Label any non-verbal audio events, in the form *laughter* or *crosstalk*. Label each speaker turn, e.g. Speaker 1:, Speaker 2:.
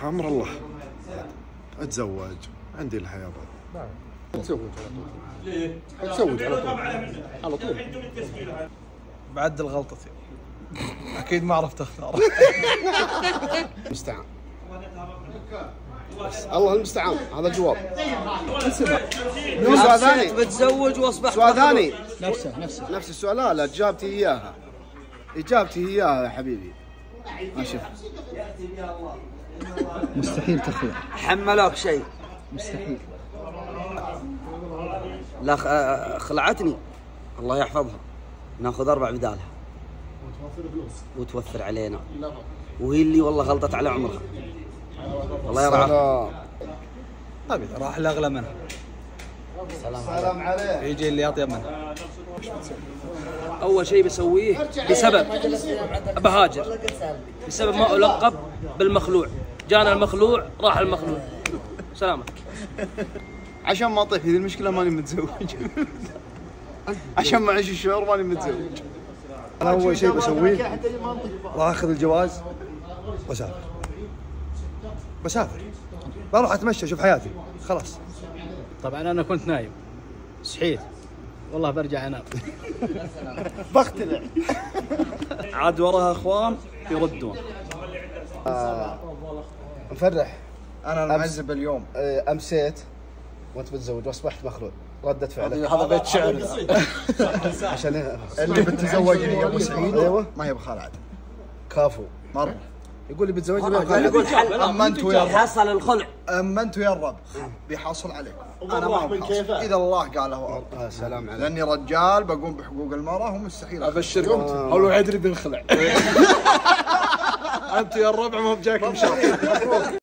Speaker 1: حمر الله. أتزوج. عندي الحياة. بعد
Speaker 2: تزوج على طول. تزوج على طول. على طول.
Speaker 3: بعدل غلطتي أكيد ما عرفت أختار. *laughs*
Speaker 2: المستعان بس الله المستعان. هذا الجواب. سؤال ثاني
Speaker 4: بتزوج واصبحت
Speaker 2: سؤال ثاني.
Speaker 5: نفسه نفسه.
Speaker 2: نفس السؤال. لا لا اجابتي إياها. إجابتي اياها يا حبيبي. ما شوف
Speaker 5: مستحيل تخلع.
Speaker 4: حملوك شيء.
Speaker 5: مستحيل.
Speaker 4: لا خ- خلعتني. الله يحفظها. ناخذ أربع بدالها. وتوفر علينا. وهي اللي والله غلطت على عمرها. الله
Speaker 2: سلام.
Speaker 3: أبي راح الأغلى منها.
Speaker 2: سلام عليك.
Speaker 3: يجي اللي أطيب منها.
Speaker 4: أول شيء بسويه بسبب بهاجر. بسبب ما ألقب بالمخلوع. جانا المخلوع راح المخلوع. سلامة.
Speaker 2: عشان ما أطيح في ذي المشكلة ماني متزوج. عشان ما أعيش الشعور ماني متزوج.
Speaker 1: أنا أول شيء بسويه راح أخذ الجواز. واسافر بسافر. بروح أتمشى أشوف حياتي. خلاص.
Speaker 5: طبعا أنا كنت نايم. صحيت. والله برجع انام *laughs*
Speaker 2: بقتنع
Speaker 3: عاد وراها أخوان يردون.
Speaker 2: مفرح.
Speaker 1: أنا المعذب اليوم.
Speaker 2: آه، أمسيت وأنت متزوج وأصبحت مخلوع ردة فعلك.
Speaker 1: هذا بيت شعر. *laughs*
Speaker 2: عشان
Speaker 1: اللي بتزوجني يا ابو سعيد
Speaker 2: أيوه.
Speaker 1: ما هي بخلعه
Speaker 2: كافو.
Speaker 1: مرة.
Speaker 2: يقول لي بتزوجني
Speaker 4: يقول
Speaker 2: بخلع.
Speaker 4: حل
Speaker 1: أما أنت ويا الرب.
Speaker 4: حصل الخلع.
Speaker 1: أما أنت ويا الرب. بيحصل عليكم أنا ما بحصل إذا الله قال هو
Speaker 2: آه سلام عليك.
Speaker 1: لأني رجال بقوم بحقوق المرأة ومستحيل
Speaker 3: أبشركم. أول واحد يدري بنخلع *laughs* أنت يا الربع ما بجاك مشاكل